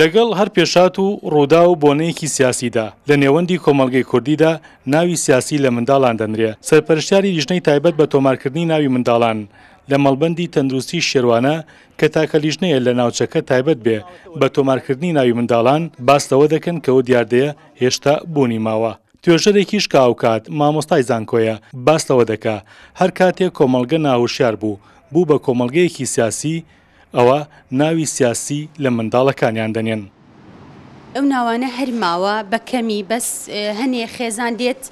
لەگەڵ هەر پێشهات و ڕووداو و بۆنەیەکی سیاسیدا، لە نێوەندی کۆمەڵگەی کوردیدا ناوی سیاسی لە منداڵان دەنرێ. سەرپەرشتیاری لیژنەی تایبەت بە تۆمارکردنی ناوی منداڵان لە مەڵبەندی تەندروستی شێروانە کە تاکە لیژنەیە لە ناوچەکە تایبەت بێ بە تۆمارکردنی ناوی منداڵان، باس لەوە دەکەن کە و دیاردەیە هێشتا بوونی ماوە. توێژەرێکیش کە ئەوکات مامۆستای زانکۆیە باس لەوە دەکا هەر کاتێ کۆمەڵگە ناهوشیار بوو بوو بە کۆمەڵگەیەکی سیاسی ئەوە ناوی سیاسی لە منداڵەکانیان دەنێن. ئەو ناوانە هەر ماوە بە کەمی بەس هەنێ خێزان دێت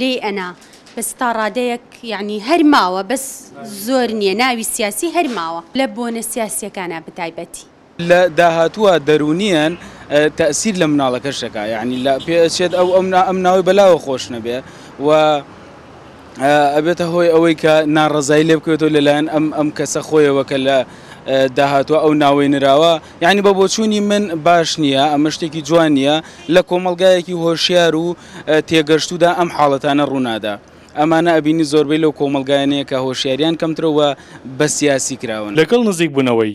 لێی ئەنا بەس تا ڕادەیەک یەعنی هەر ماوە بەس زۆر نیە ناوی سیاسی هەر ماوە لە بۆنە سیاسیەکانا بەتایبەتی. لە داهاتووە دەروونییەن تەئسیر لە مناڵەکەش دەکا یانی لە پێ ئەچێت ئەو ئەم ئەم ناوەی بەلاوە خۆش نەبێ و ئەبێتە هۆی ئەوەی کە ناڕەزایی لێ بکەوێتەوە لەلایەن ئەم ئەم کەسە خۆیەوە کە لە داهاتوە ئەو ناوەی نراوە یعنی بە بۆچوونی من باش نییە ئەمە شتێکی جوان نییە لە کۆمەلگایەکی هۆشیار و تێگەشتودا ئەم حاڵەتانە ڕوونادا ئەمانە ئەبینی زۆربەی لەو کۆمەلگایانەیە کە هۆشیاریان کەمترەوە بە سیاسی کراون. لەگەڵ نزیکبوونەوەی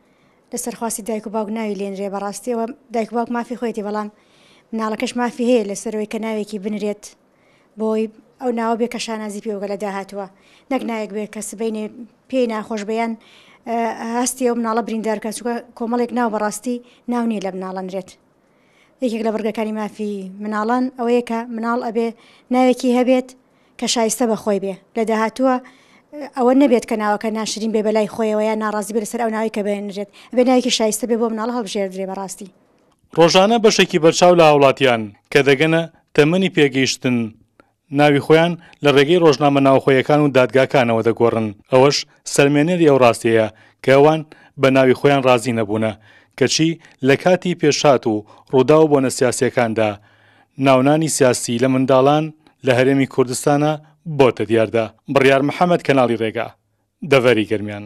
لەسەر خواستی دایک و باوک ناوی لێنرێ بەڕاستی ئەوە دایک و باوک مافی خۆیەتی بەڵام مناڵەکەش مافی هەیە لەسەر ئەوەی کە ناوێکی بنرێت بۆی ئەو ناوە بێ کە شانازی پێوەگە لە داهاتوە نەک نایەک بێت کە سبینێ پێی ناخۆش بیان هەستی ئەو مناڵە بریندارکە چووکە کۆمەڵێک ناو بەڕاستی ناو نییە لە مناڵەنرێت یەکێک لە بڕگەکانی مافی مناڵان ئەوەیە کە مناڵ ئەبێ ناوێکی هەبێت کە شایستە بە خۆی بێ لە داهاتووە ئەوە نەبێت کە ناوەکە ناشرین بێ بەلای خۆیەوە یا ناڕازی بێ لەسەر ئەو ناوی کە بێنرێت بێ ناوێکی شایستە بێ بۆ مناڵە هەڵبژێردرێ بەڕاستی ڕۆژانە بەشێکی بەرچاو لە هاوڵاتیان کە دەگەنە تەمەنی پێگەیشتن ناوی خۆیان لە ڕێگەی ڕۆژنامە ناوخۆیەکان و دادگاکانەوە دەگۆڕن ئەوەش سەلمێنەری ئەو ڕاستیەیە کە ئەوان بە ناوی خۆیان ڕازی نەبوونە کەچی لە کاتی پێشهات و ڕووداو بۆنە سیاسیەکاندا ناونانی سیاسی لە منداڵان لە هەرێمی کوردستانا بۆتە دیاردە. بڕیار محەمەد کەناڵی ڕێگا. دەڤەری گەرمیان.